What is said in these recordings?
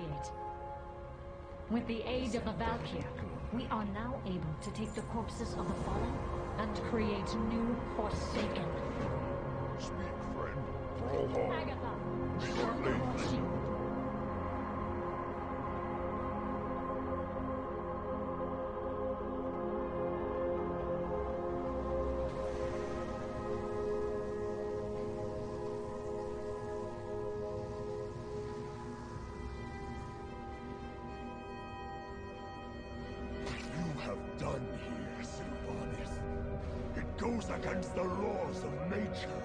it. With the aid of the Valkyr, we are now able to take the corpses of the fallen and create new Forsaken. Speak, friend. Agatha, We against the laws of nature.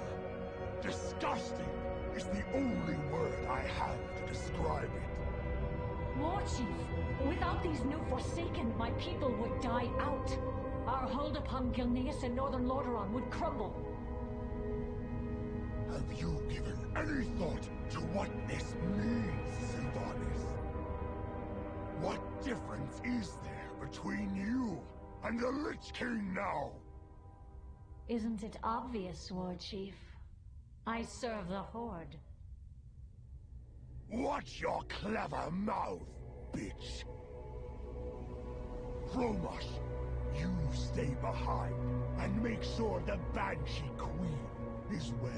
Disgusting is the only word I have to describe it. War Chief, without these new Forsaken, my people would die out. Our hold upon Gilneas and Northern Lordaeron would crumble. Have you given any thought to what this means, Sylvanas? What difference is there between you and the Lich King now? Isn't it obvious, War Chief? I serve the Horde. Watch your clever mouth, bitch. Cromush, you stay behind and make sure the Banshee Queen is well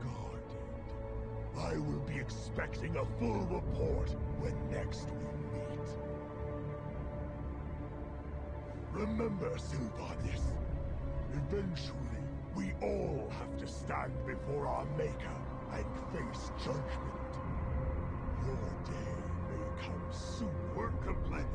guarded. I will be expecting a full report when next we meet. Remember, Sylvanas, eventually we all have to stand before our Maker and face judgment. Your day may come sooner, Completus.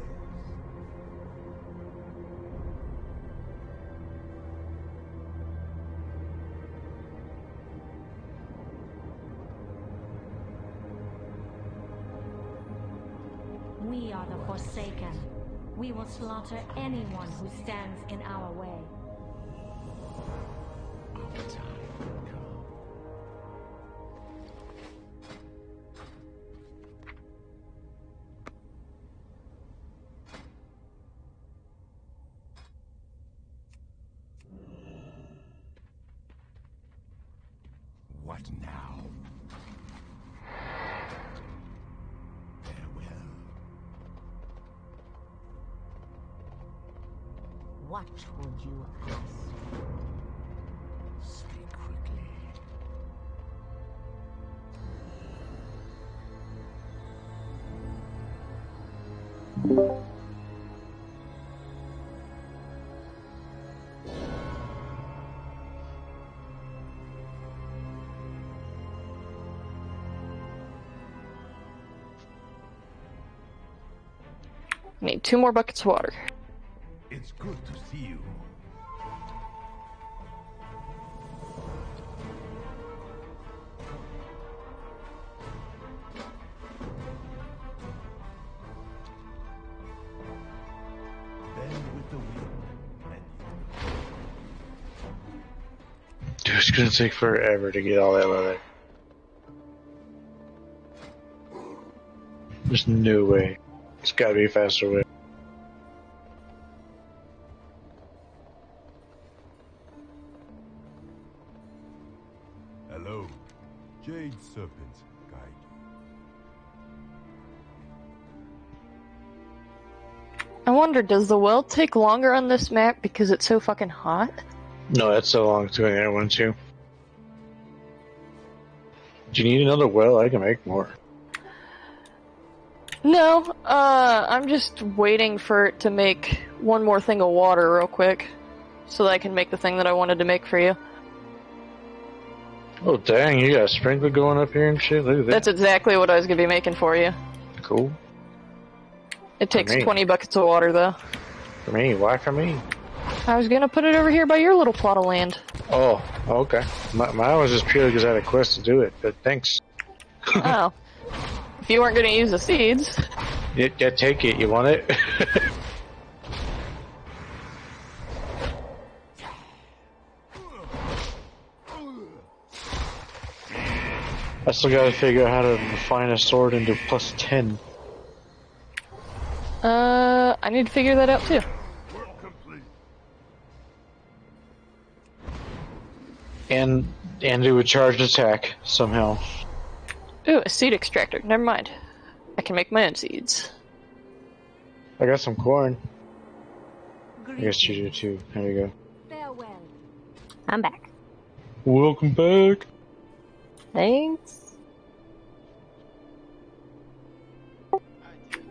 We are the Forsaken. We will slaughter anyone who stands in our way. What now? Farewell. What would you ask? Speak quickly. Need two more buckets of water. It's good to see you. Bend with the wind, and Dude, it's gonna take forever to get all that leather. There's no way. It's gotta be a faster way. Hello. Jade Serpent, guide I wonder, does the well take longer on this map because it's so fucking hot? No, that's so long doing that one too. Do you need another well? I can make more. No, uh, I'm just waiting for it to make one more thing of water real quick. So that I can make the thing that I wanted to make for you. Oh dang, you got a sprinkler going up here and shit. Look at that. That's exactly what I was gonna be making for you. cool. It takes me. 20 buckets of water though. For me, why for me? I was gonna put it over here by your little plot of land. Oh, okay. My, mine was just purely because I had a quest to do it, but thanks. oh. If you weren't gonna use the seeds. Yeah, yeah, take it. You want it? I still gotta figure out how to refine a sword into plus 10. Uh, I need to figure that out too. you. Work complete. And, and do a charged attack somehow. Ooh, a seed extractor. Never mind. I can make my own seeds. I got some corn. I guess you do too. There you go. Farewell. I'm back. Welcome back. Thanks.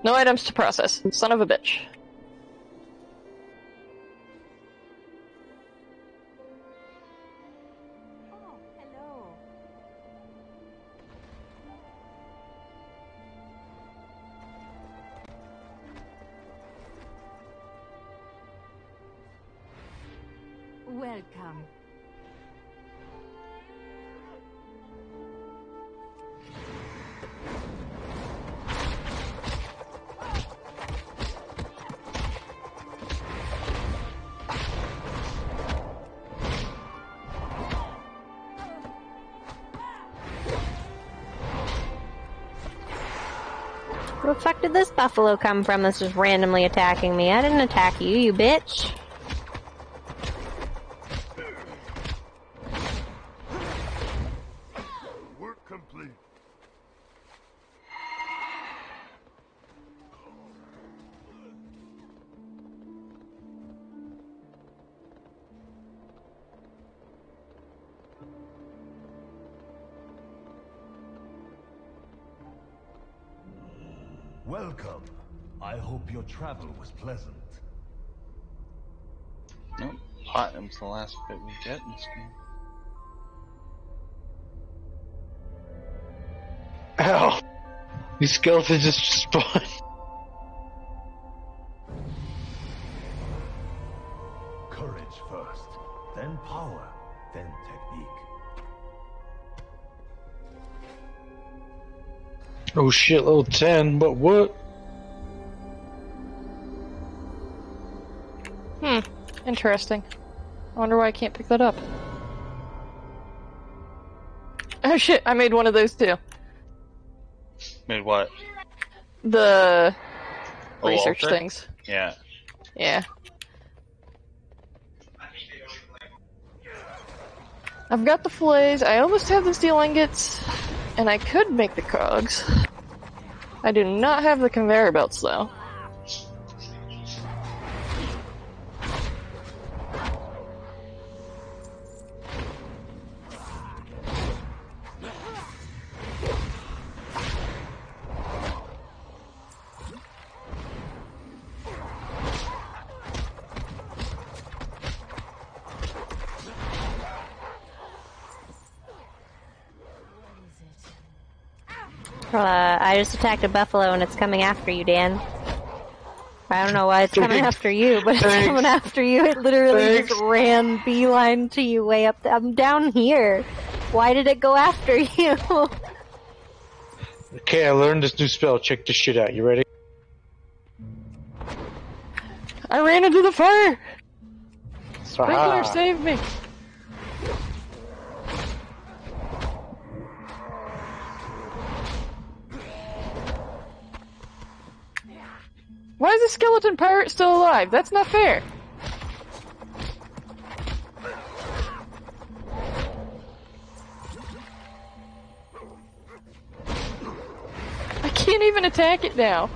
No items to process. Son of a bitch. Welcome. Where the fuck did this buffalo come from that's just randomly attacking me? I didn't attack you, you bitch. Welcome. I hope your travel was pleasant. Nope. Platinum's the last bit we get in this game. Ow! These skeletons just spawned. Oh shit, level 10, but what? Hmm. Interesting. I wonder why I can't pick that up. Oh shit, I made one of those too. Made what? The Oh, research altar? things. Yeah. Yeah. I've got the fillets, I almost have the steel ingots, and I could make the cogs. I do not have the conveyor belts though. Uh, I just attacked a buffalo and it's coming after you, Dan. I don't know why it's coming after you, but it's Thanks. coming after you. It literally just ran beeline to you way up. I'm down here. Why did it go after you? Okay, I learned this new spell. Check this shit out. You ready? I ran into the fire! Sprinkler Aha. saved me! Why is the skeleton pirate still alive? That's not fair! I can't even attack it now!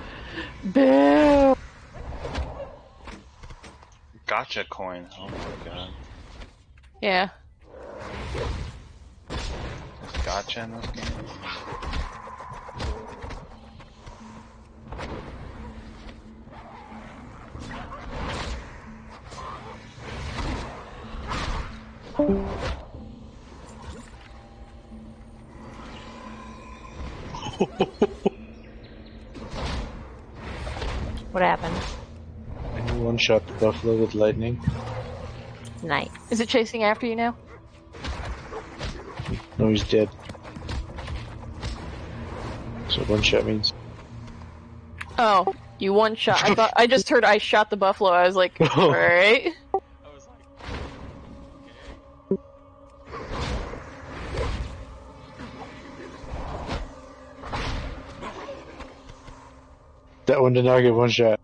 Boo! Gotcha coin. Oh my god. Yeah. There's gotcha in this game. What happened? I one shot the buffalo with lightning. Nice. Is it chasing after you now? No, he's dead. So one shot means. Oh, you one shot. I thought I just heard I shot the buffalo. I was like, oh. alright. That one did not get one shot.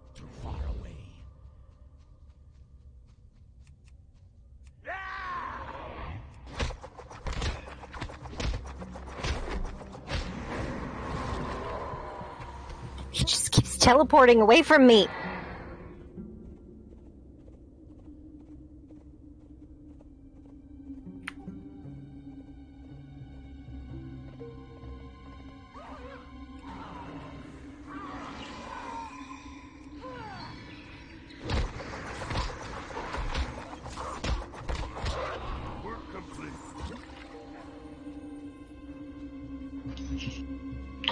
He just keeps teleporting away from me.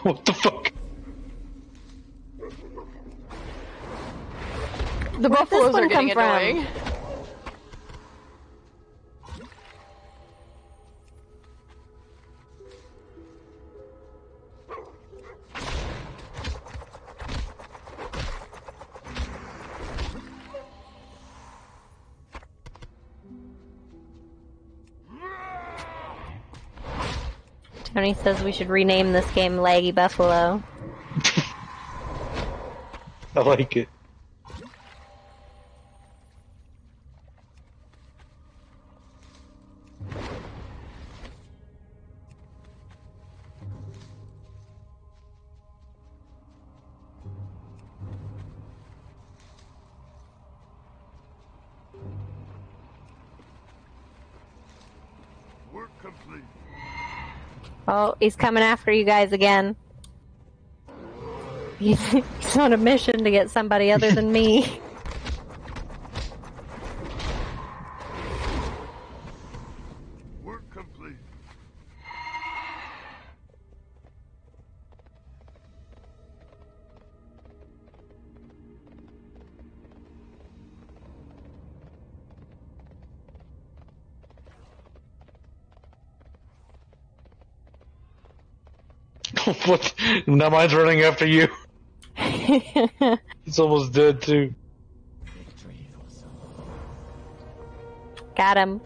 What the fuck? The buffaloes are getting come from? Tony says we should rename this game Laggy Buffalo. I like it. Work complete. Oh, he's coming after you guys again. He's, on a mission to get somebody other than me. what? Now mine's running after you. It's almost dead too. Got him.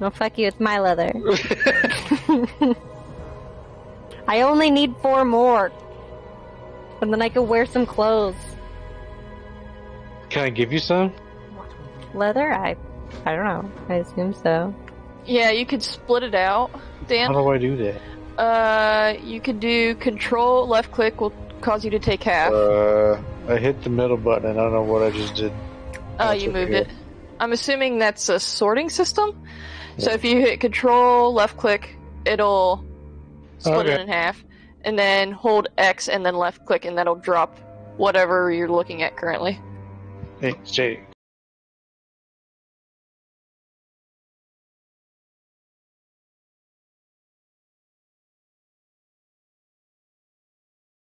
No, fuck you, it's my leather. I only need four more. And then I can wear some clothes. Can I give you some? Leather? I I don't know. I assume so. Yeah, you could split it out, Dan. How do I do that? Uh, you could do control left click will cause you to take half. Uh, I hit the middle button and I don't know what I just did. Oh, you moved okay. it. I'm assuming that's a sorting system. So if you hit control left click, it'll split it in half, and then hold X and then left click, and that'll drop whatever you're looking at currently. Hey, Jay,